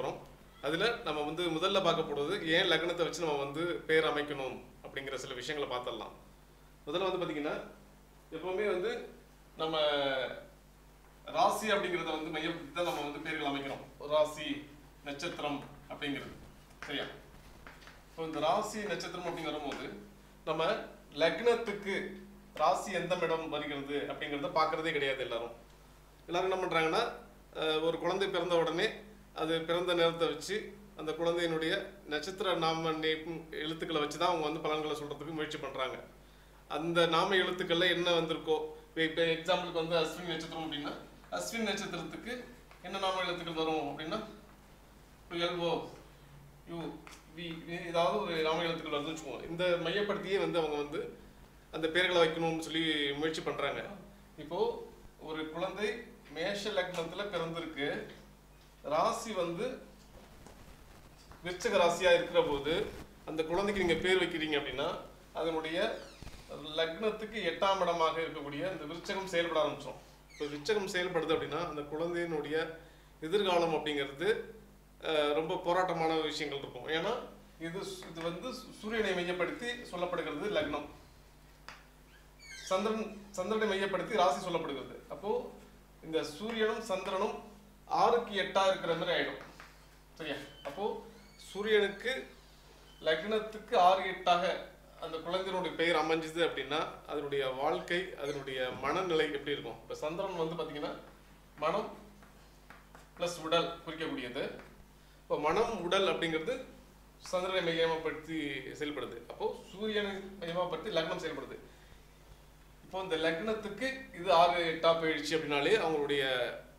போகிறோம் அதில் நம்ம வந்து முதல்ல பார்க்க போகிறது ஏன் லக்னத்தை வச்சு நம்ம வந்து பேர் அமைக்கணும் அப்படிங்கிற சில விஷயங்களை பார்த்துடலாம். முதல்ல வந்து பார்த்திங்கன்னா எப்போவுமே வந்து நம்ம ராசி அப்படிங்கிறத வந்து மையப்படுத்தி தான் நம்ம வந்து பேர்கள் அமைக்கிறோம். ராசி நட்சத்திரம் அப்படிங்கிறது. சரியா? இப்போ இந்த ராசி நட்சத்திரம் அப்படின்னு வரும்போது நம்ம லக்னத்துக்கு ராசி எந்த இடம் வருகிறது அப்படிங்கிறத பார்க்குறதே கிடையாது எல்லாரும். எல்லாரும் என்ன பண்ணுறாங்கன்னா ஒரு குழந்தை பிறந்த உடனே அது பிறந்த நேரத்தை வச்சு அந்த குழந்தையினுடைய நட்சத்திர நாம எழுத்துக்களை வச்சு தான் அவங்க வந்து பலன்களை சொல்கிறதுக்கு முயற்சி பண்ணுறாங்க அந்த நாம எழுத்துக்களில் என்ன வந்திருக்கோ இப்போ எக்ஸாம்பிளுக்கு வந்து அஸ்வின் நட்சத்திரம் அப்படின்னா அஸ்வின் நட்சத்திரத்துக்கு என்ன நாம எழுத்துக்கள் வரும் அப்படின்னா எல்ஓ யூ வி ஏதாவது ஒரு நாம எழுத்துக்கள் வருதுன்னு வச்சுக்கோங்க. இந்த மையப்படுத்தியே வந்து அவங்க வந்து அந்த பேர்களை வைக்கணும்னு சொல்லி முயற்சி பண்ணுறாங்க இப்போது ஒரு குழந்தை மேஷ லக்னத்தில் பிறந்திருக்கு. ராசி வந்து விருச்சக ராசியாக இருக்கிற போது அந்த குழந்தைக்கு நீங்கள் பேர் வைக்கிறீங்க அப்படின்னா அதனுடைய லக்னத்துக்கு எட்டாம் இடமாக இருக்கக்கூடிய இந்த விருச்சகம் செயல்பட ஆரம்பிச்சோம் இப்போ விருச்சகம் செயல்படுது அப்படின்னா அந்த குழந்தையினுடைய எதிர்காலம் அப்படிங்கிறது ரொம்ப போராட்டமான விஷயங்கள் இருக்கும். ஏன்னா இது இது வந்து சு- சூரியனை மையப்படுத்தி சொல்லப்படுகிறது லக்னம். சந்திரன் சந்திரனை மையப்படுத்தி ராசி சொல்லப்படுகிறது. அப்போது இந்த சூரியனும் சந்திரனும் ஆறுக்கு எட்டாக இருக்கிற மாதிரி ஆகிடும் சரியா? அப்போ சூரியனுக்கு லக்னத்துக்கு ஆறு எட்டாக அந்த குழந்தையினுடைய பெயர் அமைஞ்சுது அப்படின்னா அதனுடைய வாழ்க்கை அதனுடைய மனநிலை எப்படி இருக்கும்? இப்போ சந்திரன் வந்து பார்த்தீங்கன்னா மனம் ப்ளஸ் உடல் குறிக்கக்கூடியது. இப்போ மனம் உடல் அப்படிங்கிறது சந்திரனை மையமப்படுத்தி செயல்படுது. அப்போ சூரியனை மையமாப்படுத்தி லக்னம் செயல்படுது. இப்போ இந்த லக்னத்துக்கு இது ஆறு எட்டா போயிடுச்சு அப்படின்னாலே அவங்களுடைய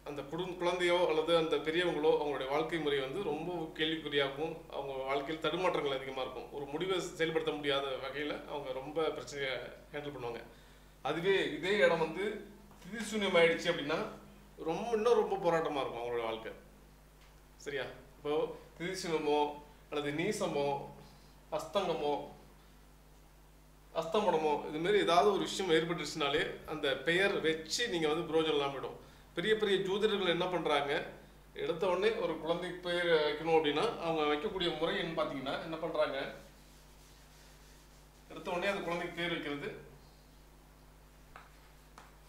அந்த குடும் குழந்தையோ அல்லது அந்த பெரியவங்களோ அவங்களுடைய வாழ்க்கை முறை வந்து ரொம்ப கேள்விக்குறியாகவும் அவங்க வாழ்க்கையில் தடுமாற்றங்கள் அதிகமாக இருக்கும். ஒரு முடிவை செயல்படுத்த முடியாத வகையில் அவங்க ரொம்ப பிரச்சனையை ஹேண்டில் பண்ணுவாங்க. அதுவே இதே இடம் வந்து திதிசூன்யம் ஆயிடுச்சு அப்படின்னா ரொம்ப இன்னும் ரொம்ப போராட்டமாக இருக்கும் அவங்களோட வாழ்க்கை. சரியா? இப்போ திதிசூன்யமோ அல்லது நீசமோ அஸ்தங்கமோ அஸ்தமனமோ இதுமாரி ஏதாவது ஒரு விஷயம் ஏற்பட்டுச்சுனாலே அந்த பெயர் வச்சு நீங்கள் வந்து புரோஜனம் இல்லாமல் போயிடும். பெரிய பெரிய ஜோதிடர்கள் என்ன பண்ணுறாங்க எடுத்த உடனே ஒரு குழந்தைக்கு பேர் வைக்கணும் அப்படின்னா அவங்க வைக்கக்கூடிய முறை என்ன பார்த்தீங்கன்னா என்ன பண்ணுறாங்க எடுத்த உடனே அந்த குழந்தைக்கு பேர் வைக்கிறது.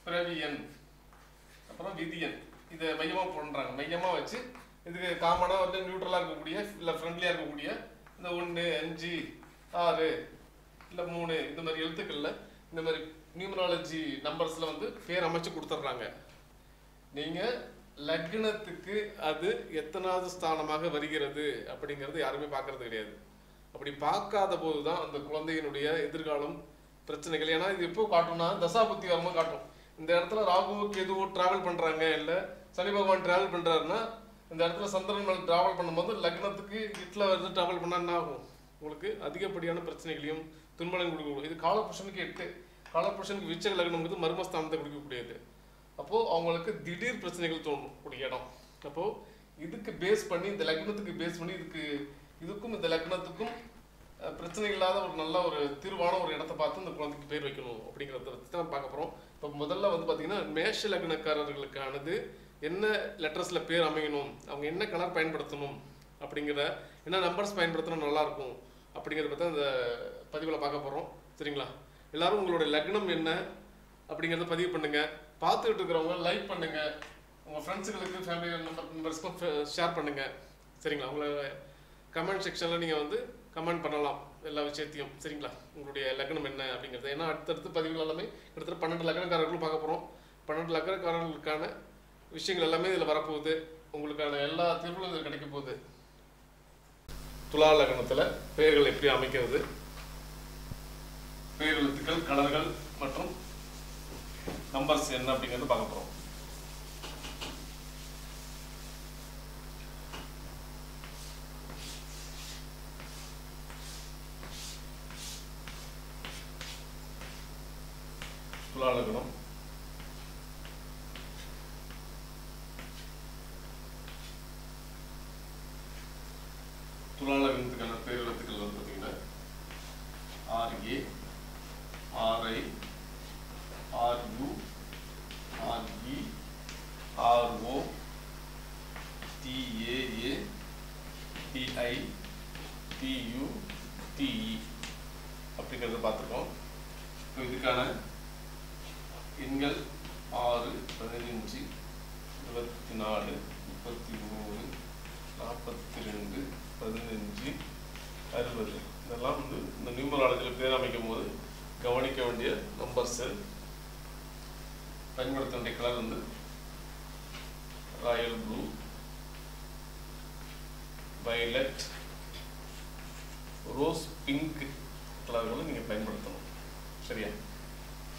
பிறவி எண். அப்புறம் விதி எண். இதை மையமாக பண்ணுறாங்க மையமாக வச்சு இதுக்கு காமனாக வந்து நியூட்ரலாக இருக்கக்கூடிய இல்லை ஃப்ரெண்ட்லியாக இருக்கக்கூடிய இந்த ஒன்று அஞ்சு ஆறு இல்லை மூணு இந்த மாதிரி எழுத்துக்களில் இந்த மாதிரி நியூமராலஜி நம்பர்ஸில் வந்து பேர் அமைச்சு கொடுத்துட்றாங்க நீங்கள் லக்னத்துக்கு அது எத்தனாவது ஸ்தானமாக வருகிறது அப்படிங்கிறது யாருமே பார்க்கறது கிடையாது. அப்படி பார்க்காத போது தான் அந்த குழந்தையினுடைய எதிர்காலம் பிரச்சனைகள். ஏன்னா இது எப்போ காட்டும்னா தசாபுத்தி வரும்போது காட்டும். இந்த இடத்துல ராகுவுக்கு எதுவும் டிராவல் பண்ணுறாங்க இல்லை சனி பகவான் டிராவல் பண்ணுறாருன்னா இந்த இடத்துல சந்திரன் மேல டிராவல் பண்ணும்போது லக்னத்துக்கு இட்ல வந்து டிராவல் பண்ணால் என்ன ஆகும்? உங்களுக்கு அதிகப்படியான பிரச்சனைகளையும் துன்பங்களையும் கொடுக்கக்கூடும் இது காலபுருஷனுக்கு எட்டு. காலபுருஷனுக்கு விச்சக லக்னம்ங்கிறது மர்மஸ்தானத்தை கொடுக்கக்கூடியது. அப்போது அவங்களுக்கு திடீர் பிரச்சனைகள் தோணும் கூடிய இடம். அப்போது இதுக்கு பேஸ் பண்ணி இந்த லக்னத்துக்கு பேஸ் பண்ணி இதுக்கு இதுக்கும் இந்த லக்னத்துக்கும் பிரச்சனை இல்லாத ஒரு நல்ல ஒரு தீர்வான ஒரு இடத்த பார்த்து இந்த குழந்தைக்கு பேர் வைக்கணும் அப்படிங்கிறத பற்றி தான் பார்க்க போகிறோம் இப்போ முதல்ல வந்து பார்த்திங்கன்னா மேஷ லக்னக்காரர்களுக்கானது என்ன லெட்டர்ஸில் பேர் அமையணும் அவங்க என்ன கலர் பயன்படுத்தணும் அப்படிங்கிற என்ன நம்பர்ஸ் பயன்படுத்தினா நல்லாயிருக்கும் அப்படிங்கிறத பற்றி அந்த பதிவில் பார்க்க போகிறோம் சரிங்களா? எல்லாரும் உங்களுடைய லக்னம் என்ன அப்படிங்கிறத பதிவு பண்ணுங்கள் பார்த்துக்கிட்டு இருக்கிறவங்க லைக் பண்ணுங்க. உங்க ஃப்ரெண்ட்ஸுகளுக்கு ஃபேமிலி நம்பர் மெம்பர்ஸ்க்கும் ஷேர் பண்ணுங்க. சரிங்களா? உங்களை கமெண்ட் செக்ஷன்ல நீங்க வந்து கமெண்ட் பண்ணலாம் எல்லா விஷயத்தையும். சரிங்களா? உங்களுடைய லக்னம் என்ன அப்படிங்கிறது. ஏன்னா அடுத்தடுத்து பதிவுகள் எல்லாமே கிட்டத்தட்ட பன்னெண்டு லக்னக்காரர்களும் பார்க்க போறோம். பன்னெண்டு லக்னக்காரர்களுக்கான விஷயங்கள் எல்லாமே இதில் வரப்போகுது. உங்களுக்கான எல்லா தீர்வுகளும் இதில் கிடைக்க போகுது. துலா லக்னத்தில் பெயர்கள் எப்படி அமைக்கிறது? பெயர் எழுத்துக்கள் கலர்கள் மற்றும் நம்பர்ஸ் என்ன அப்படிங்கிறது பார்க்க போறோம். துலா டிஐ டியூ டிஇ அப்படிங்கிறத பார்த்துருக்கோம். இப்போ இதுக்கான எண்கள் ஆறு பதினஞ்சு இருபத்தி நாலு முப்பத்தி மூணு நாற்பத்தி ரெண்டு பதினஞ்சு அறுபது. இதெல்லாம் வந்து இந்த நியூமராலஜியில் பேர் அமைக்கும் போது கவனிக்க வேண்டிய நம்பர்ஸு பயன்படுத்த வேண்டிய கலர் வந்து royal blue violet rose pink கலர்களை நீங்கள் பயன்படுத்தணும். சரியா?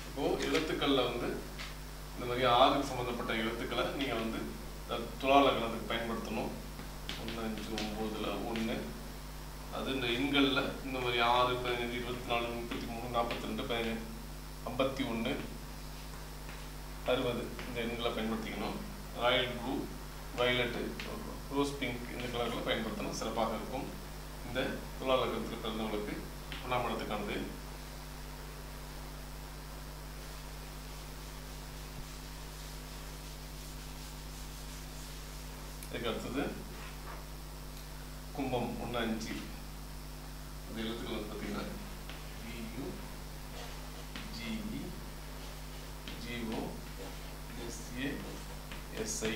இப்போது எழுத்துக்களில் வந்து இந்த மாதிரி ஆறு சம்மந்தப்பட்ட எழுத்துக்களை நீங்கள் வந்து த- பயன்படுத்தணும். ஒன்று அஞ்சு ஒம்போதில் ஒன்று அது இந்த எண்களில் இந்த மாதிரி ஆறு பதினஞ்சு இருபத்தி நாலு முப்பத்தி மூணு நாற்பத்தி ரெண்டு பதினஞ்சு ஐம்பத்தி ஒன்று அறுபது இந்த எண்களை பயன்படுத்திக்கணும். Royal blue violet rose pink இந்த கலர்களை பயன்படுத்தணும். சிறப்பாக இருக்கும். இந்த துலாலகத்தில் பிறந்தவங்களுக்கு ஒன்றாம் இடத்துக்கானது அதுக்கு அடுத்தது கும்பம் ஒன்று அஞ்சு. அது எழுத்துக்கள் வந்து பார்த்தீங்கன்னா G E G O S A S I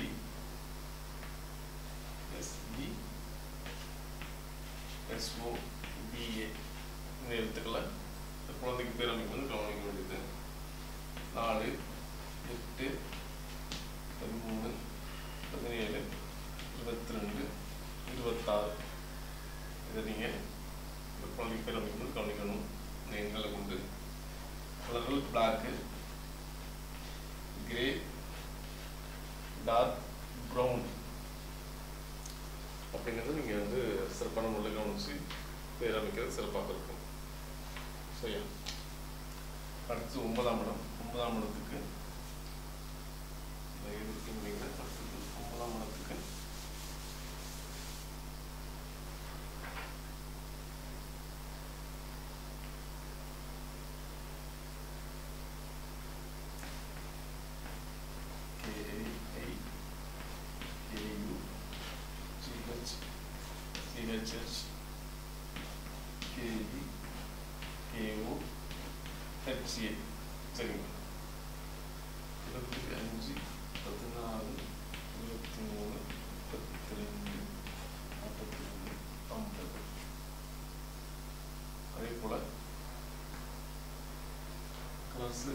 P A இந்த எழுத்துக்களை இந்த குழந்தைக்கு பேர் அமைக்கும் வந்து கவனிக்க வேண்டியது. நாலு எட்டு பதிமூணு பதினேழு இருபத்தி ரெண்டு இருபத்தாறு. இதை நீங்கள் இந்த குழந்தைக்கு பேர் அமைக்கும் போது கவனிக்கணும். இந்த எண்களை கொண்டு கலர்கள் பிளாக்கு கிரே டார்க் ப்ரௌன் அப்படிங்கிறது நீங்கள் வந்து சிறப்பான முறையில் கவனிச்சு பேர் சிறப்பாக இருக்கும். சரியா? அடுத்து ஒன்பதாம் இடம். ஒன்பதாம் இடத்துக்கு இந்த எழுபத்தி முடிங்க அடுத்தது ஒன்பதாம் இடத்துக்கு KAI, KU, GH, CHH, KB, KO, HCA. சரிங்க இருபத்தி அஞ்சு பதினாறு இருபத்தி மூணு முப்பத்தி ரெண்டு நாற்பத்தி ரெண்டு ஐம்பது அதே போல் colours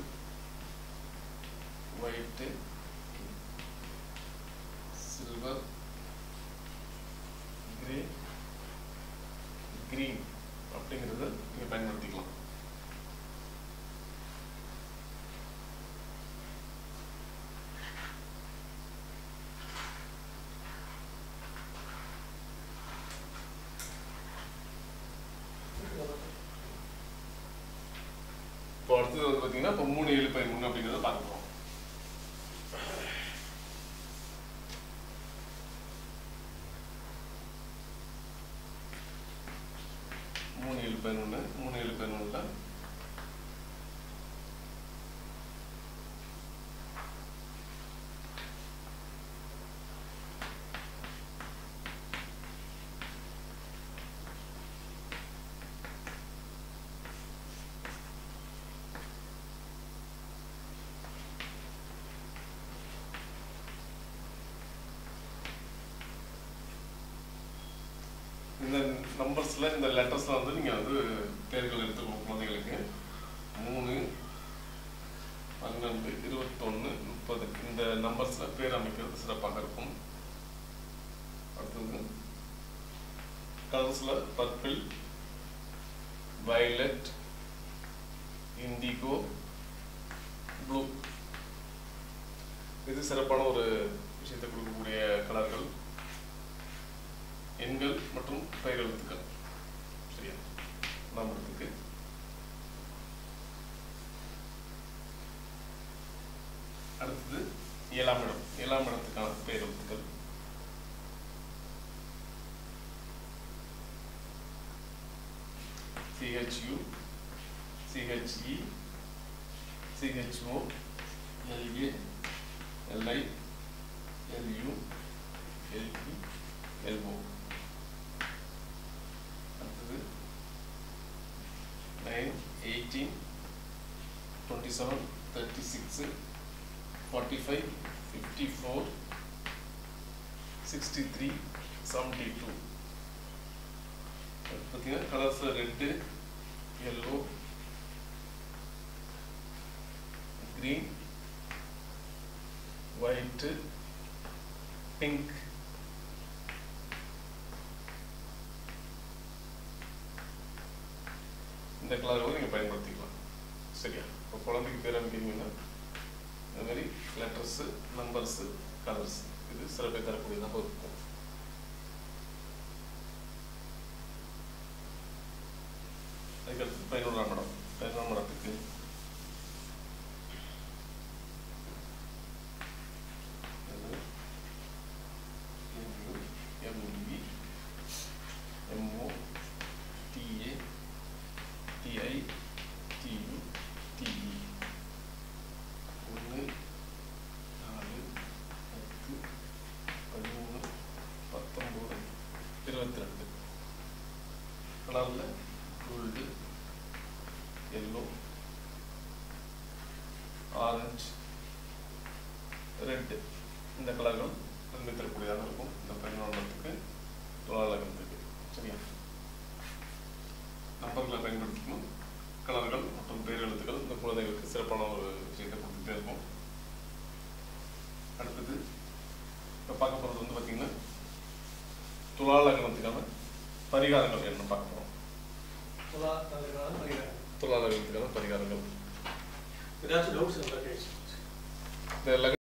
white silver grey green அப்படிங்கிறத நீங்கள் பயன்படுத்திக்கலாம் இப்போ அடுத்தது வந்து பார்த்தீங்கன்னா இப்போ மூணு ஏழு பதிமூணு அப்படிங்கிறத பார்க்க போகிறோம் மூணு ஏழு பதினொன்று மூணு ஏழு பதினொன்றில் இந்த நம்பர்ஸில் இந்த லெட்டர்ஸில் வந்து நீங்கள் வந்து பேர்கள் எடுத்துக்கணும் குழந்தைகளுக்கு. மூணு பன்னெண்டு இருபத்தொன்று முப்பது. இந்த நம்பர்ஸில் பேர் அமைக்கிறது சிறப்பாக இருக்கும். அடுத்தது கலர்ஸில் பர்பிள் வயலட் இண்டிகோ ப்ளூ இது சிறப்பான ஒரு விஷயத்தை கொடுக்கக்கூடிய கலர்கள் எண்கள் மற்றும் பெயர் எழுத்துக்கள் சரியா? நாமத்துக்கு அடுத்தது ஏழாம் இடம். ஏழாம் இடத்துக்கான பெயர் எழுத்துக்கள் C H U C H E C H O 16, 27, 36, 45, 54, 63, 72. Colors red, yellow, green, white, pink. இந்த கலர் நீங்கள் பயன்படுத்திக்கலாம். சரியா? இப்போ குழந்தைக்கு பேர் அமைக்கிறீங்கன்னா இந்த மாதிரி லெட்டர்ஸு நம்பர்ஸு கலர்ஸ் இது சில பேர் தரக்கூடியதாக இருக்கும். அதுக்கடுத்து பதினோராம் இடம். பதினோராம் இடத்துக்கு M E M O T A T I T U T E ஒன்று நாலு பத்து பதிமூணு பத்தொம்போது இருபத்தி ரெண்டு கலரில் கோல்டு எல்லோ ஆரஞ்சு ரெட்டு இந்த கலர்கள் நிர்மித்திருக்கூடியதாக இருக்கும் இந்த பதினொன்றத்துக்கு தொழிலாளர்களுக்கு சரியா நம்பர்களை பயன்படுத்தணும் கலர்கள் மற்றும் பேர் எழுத்துக்கள் இந்த குழந்தைகளுக்கு சிறப்பான ஒரு விஷயத்தை கொடுத்துட்டே இருக்கும் அடுத்தது இப்போ பார்க்க போகிறது வந்து பார்த்தீங்கன்னா துலாலகணத்துக்கான பரிகாரங்கள் என்ன பார்க்க போகிறோம் துலாலகணத்துக்கான பரிகாரங்கள். ஏதாச்சும் டவுட்ஸ் இருந்தால்